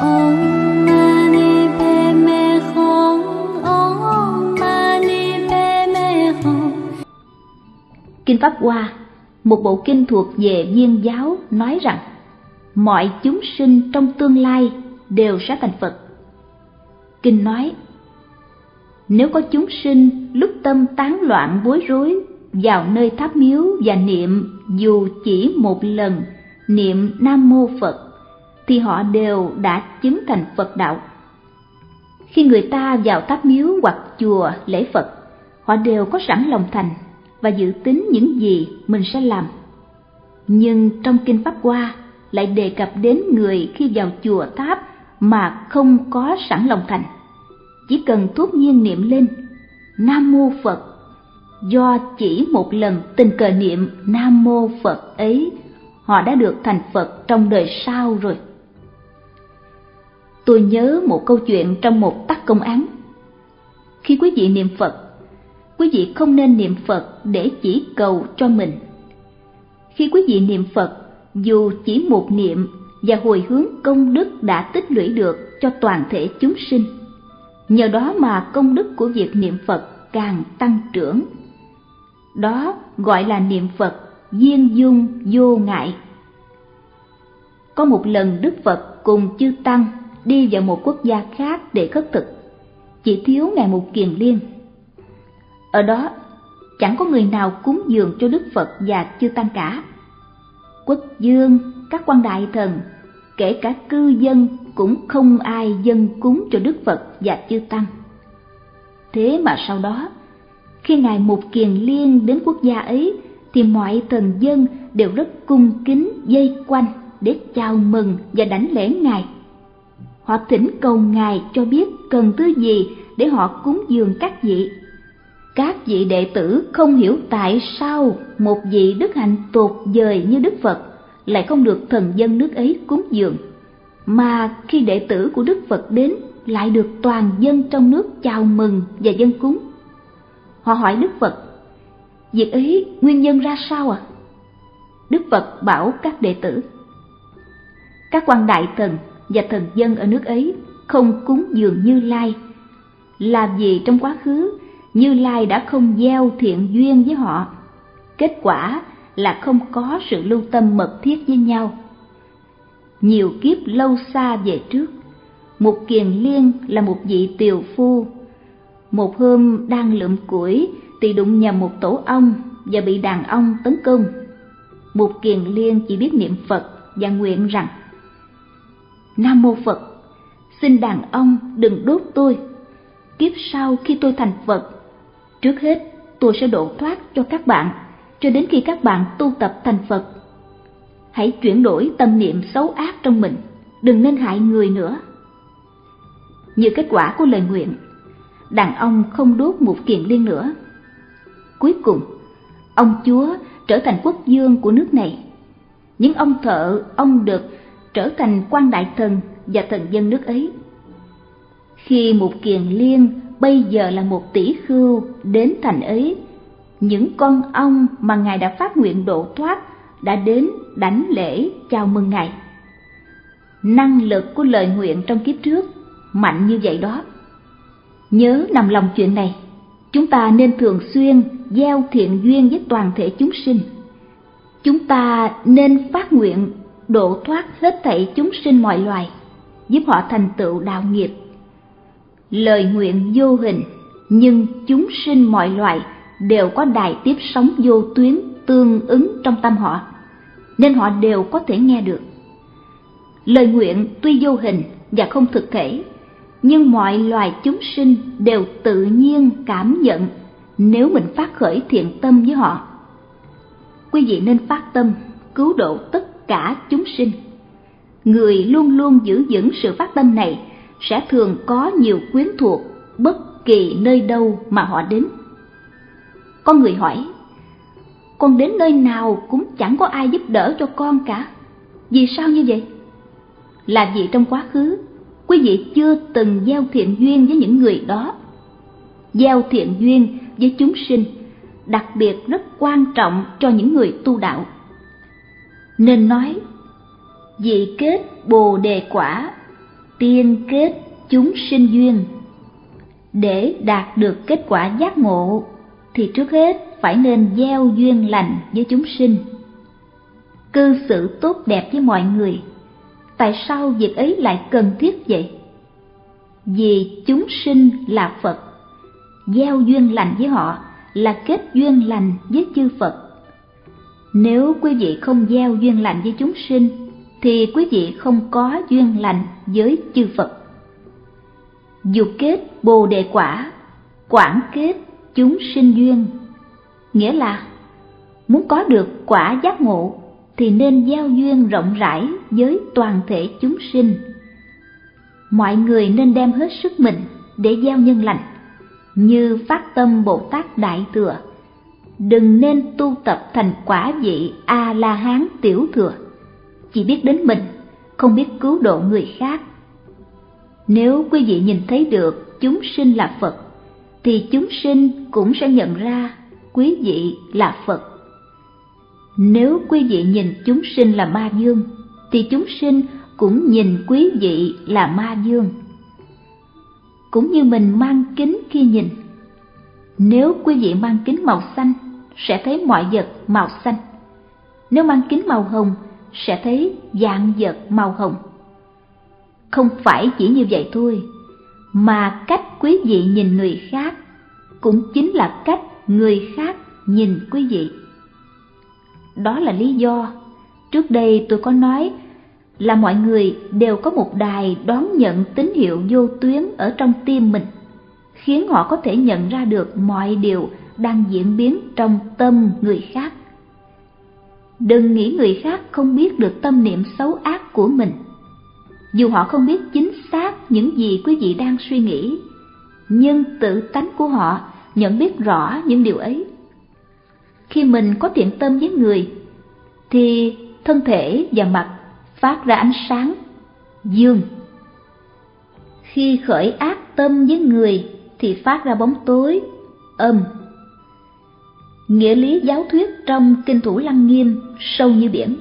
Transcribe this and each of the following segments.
Kinh Pháp Hoa, một bộ kinh thuộc về viên giáo nói rằng mọi chúng sinh trong tương lai đều sẽ thành Phật. Kinh nói, nếu có chúng sinh lúc tâm tán loạn bối rối vào nơi tháp miếu và niệm dù chỉ một lần niệm Nam Mô Phật thì họ đều đã chứng thành Phật đạo. Khi người ta vào tháp miếu hoặc chùa lễ Phật, họ đều có sẵn lòng thành và dự tính những gì mình sẽ làm. Nhưng trong Kinh Pháp Hoa lại đề cập đến người khi vào chùa tháp mà không có sẵn lòng thành. Chỉ cần thốt nhiên niệm lên Nam Mô Phật do chỉ một lần tình cờ niệm Nam Mô Phật ấy, họ đã được thành Phật trong đời sau rồi. Tôi nhớ một câu chuyện trong một tắc công án. Khi quý vị niệm Phật, quý vị không nên niệm Phật để chỉ cầu cho mình. Khi quý vị niệm Phật, dù chỉ một niệm và hồi hướng công đức đã tích lũy được cho toàn thể chúng sinh. Nhờ đó mà công đức của việc niệm Phật càng tăng trưởng đó gọi là niệm Phật viên dung vô ngại. Có một lần Đức Phật cùng chư Tăng đi vào một quốc gia khác để khất thực, chỉ thiếu ngày một kiền liên. Ở đó chẳng có người nào cúng dường cho Đức Phật và chư Tăng cả. Quốc dương, các quan đại thần, kể cả cư dân cũng không ai dân cúng cho Đức Phật và chư Tăng. Thế mà sau đó, khi Ngài Mục Kiền Liên đến quốc gia ấy, thì mọi thần dân đều rất cung kính dây quanh để chào mừng và đảnh lễ Ngài. Họ thỉnh cầu Ngài cho biết cần thứ gì để họ cúng dường các vị. Các vị đệ tử không hiểu tại sao một vị đức hạnh tột dời như Đức Phật lại không được thần dân nước ấy cúng dường, mà khi đệ tử của Đức Phật đến lại được toàn dân trong nước chào mừng và dân cúng. Họ hỏi Đức Phật, việc ấy nguyên nhân ra sao à? Đức Phật bảo các đệ tử, các quan đại thần và thần dân ở nước ấy không cúng dường Như Lai, làm gì trong quá khứ Như Lai đã không gieo thiện duyên với họ. Kết quả là không có sự lưu tâm mật thiết với nhau. Nhiều kiếp lâu xa về trước, một kiền liên là một vị tiều phu một hôm đang lượm củi thì đụng nhầm một tổ ong và bị đàn ong tấn công. Một kiền liên chỉ biết niệm Phật và nguyện rằng Nam Mô Phật, xin đàn ông đừng đốt tôi. Kiếp sau khi tôi thành Phật, trước hết tôi sẽ độ thoát cho các bạn cho đến khi các bạn tu tập thành Phật. Hãy chuyển đổi tâm niệm xấu ác trong mình, đừng nên hại người nữa. Như kết quả của lời nguyện, đàn ông không đốt một kiền liên nữa. Cuối cùng, ông chúa trở thành quốc dương của nước này. Những ông thợ, ông được trở thành quan đại thần và thần dân nước ấy. Khi một kiền liên bây giờ là một tỷ khưu đến thành ấy, những con ong mà Ngài đã phát nguyện độ thoát đã đến đảnh lễ chào mừng Ngài. Năng lực của lời nguyện trong kiếp trước mạnh như vậy đó. Nhớ nằm lòng chuyện này, chúng ta nên thường xuyên gieo thiện duyên với toàn thể chúng sinh. Chúng ta nên phát nguyện độ thoát hết thảy chúng sinh mọi loài, giúp họ thành tựu đạo nghiệp. Lời nguyện vô hình, nhưng chúng sinh mọi loài đều có đài tiếp sóng vô tuyến tương ứng trong tâm họ, nên họ đều có thể nghe được. Lời nguyện tuy vô hình và không thực thể, nhưng mọi loài chúng sinh đều tự nhiên cảm nhận nếu mình phát khởi thiện tâm với họ. Quý vị nên phát tâm cứu độ tất cả chúng sinh. Người luôn luôn giữ vững sự phát tâm này sẽ thường có nhiều quyến thuộc bất kỳ nơi đâu mà họ đến. Có người hỏi, con đến nơi nào cũng chẳng có ai giúp đỡ cho con cả. Vì sao như vậy? Là vì trong quá khứ quý vị chưa từng gieo thiện duyên với những người đó. Gieo thiện duyên với chúng sinh, đặc biệt rất quan trọng cho những người tu đạo. Nên nói, Dị kết bồ đề quả, tiên kết chúng sinh duyên. Để đạt được kết quả giác ngộ thì trước hết phải nên gieo duyên lành với chúng sinh. Cư xử tốt đẹp với mọi người tại sao việc ấy lại cần thiết vậy? Vì chúng sinh là phật gieo duyên lành với họ là kết duyên lành với chư phật nếu quý vị không gieo duyên lành với chúng sinh, thì quý vị không có duyên lành với chư phật. Dục kết bồ đề quả quản kết chúng sinh duyên. Nghĩa là, muốn có được quả giác ngộ, thì nên gieo duyên rộng rãi với toàn thể chúng sinh. Mọi người nên đem hết sức mình để gieo nhân lành, như phát tâm bồ tát đại thừa đừng nên tu tập thành quả vị a la hán tiểu thừa. Chỉ biết đến mình, không biết cứu độ người khác. Nếu quý vị nhìn thấy được chúng sinh là phật, thì chúng sinh cũng sẽ nhận ra quý vị là phật. Nếu quý vị nhìn chúng sinh là ma dương, thì chúng sinh cũng nhìn quý vị là ma dương. Cũng như mình mang kính khi nhìn. Nếu quý vị mang kính màu xanh sẽ thấy mọi vật màu xanh. Nếu mang kính màu hồng, sẽ thấy dạng vật màu hồng. Không phải chỉ như vậy thôi, mà cách quý vị nhìn người khác cũng chính là cách người khác nhìn quý vị. Đó là lý do trước đây tôi có nói là mọi người đều có một đài đón nhận tín hiệu vô tuyến ở trong tim mình, khiến họ có thể nhận ra được mọi điều đang diễn biến trong tâm người khác. Đừng nghĩ người khác không biết được tâm niệm xấu ác của mình. Dù họ không biết chính xác những gì quý vị đang suy nghĩ, nhưng tự tánh của họ nhận biết rõ những điều ấy. Khi mình có thiện tâm với người, thì thân thể và mặt phát ra ánh sáng dương. Khi khởi ác tâm với người, thì phát ra bóng tối, âm nghĩa lý giáo thuyết trong kinh thủ lăng nghiêm sâu như biển.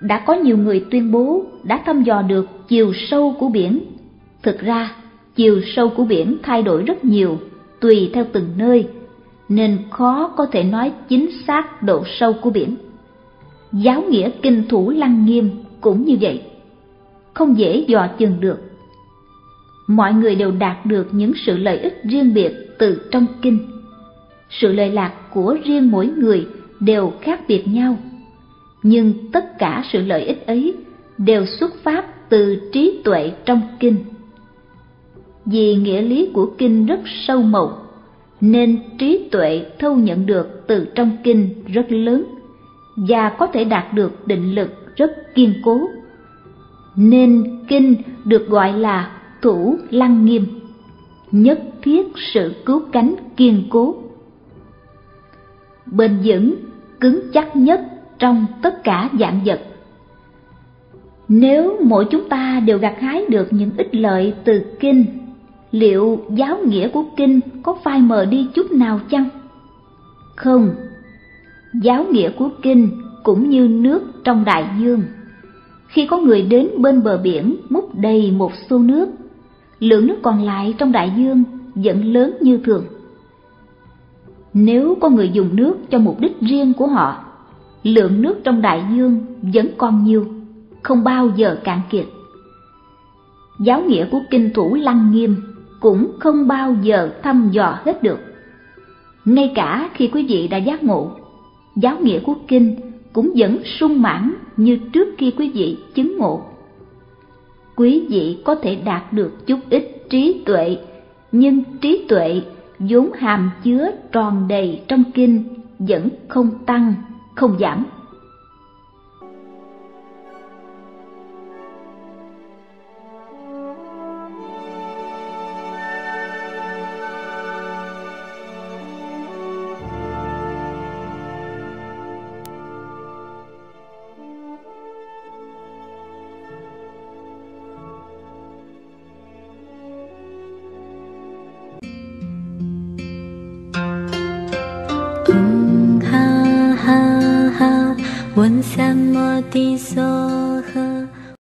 Đã có nhiều người tuyên bố đã thăm dò được chiều sâu của biển. Thực ra, chiều sâu của biển thay đổi rất nhiều, tùy theo từng nơi, nên khó có thể nói chính xác độ sâu của biển. Giáo nghĩa kinh thủ lăng nghiêm cũng như vậy. Không dễ dò chừng được. Mọi người đều đạt được những sự lợi ích riêng biệt từ trong kinh sự lợi lạc của riêng mỗi người đều khác biệt nhau. Nhưng tất cả sự lợi ích ấy đều xuất phát từ trí tuệ trong kinh. Vì nghĩa lý của kinh rất sâu màu, nên trí tuệ thâu nhận được từ trong kinh rất lớn và có thể đạt được định lực rất kiên cố. Nên kinh được gọi là thủ lăng nghiêm, nhất thiết sự cứu cánh kiên cố bền vững, cứng chắc nhất trong tất cả dạng vật. Nếu mỗi chúng ta đều gặt hái được những ích lợi từ kinh, liệu giáo nghĩa của kinh có phai mờ đi chút nào chăng? Không. Giáo nghĩa của kinh cũng như nước trong đại dương. Khi có người đến bên bờ biển múc đầy một xô nước, lượng nước còn lại trong đại dương vẫn lớn như thường nếu có người dùng nước cho mục đích riêng của họ, lượng nước trong đại dương vẫn còn nhiều, không bao giờ cạn kiệt. Giáo nghĩa của kinh thủ lăng nghiêm cũng không bao giờ thăm dò hết được. Ngay cả khi quý vị đã giác ngộ, giáo nghĩa của kinh cũng vẫn sung mãn như trước khi quý vị chứng ngộ. Quý vị có thể đạt được chút ít trí tuệ, nhưng trí tuệ vốn hàm chứa tròn đầy trong kinh vẫn không tăng không giảm. 问三摩地所。